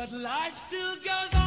But life still goes on.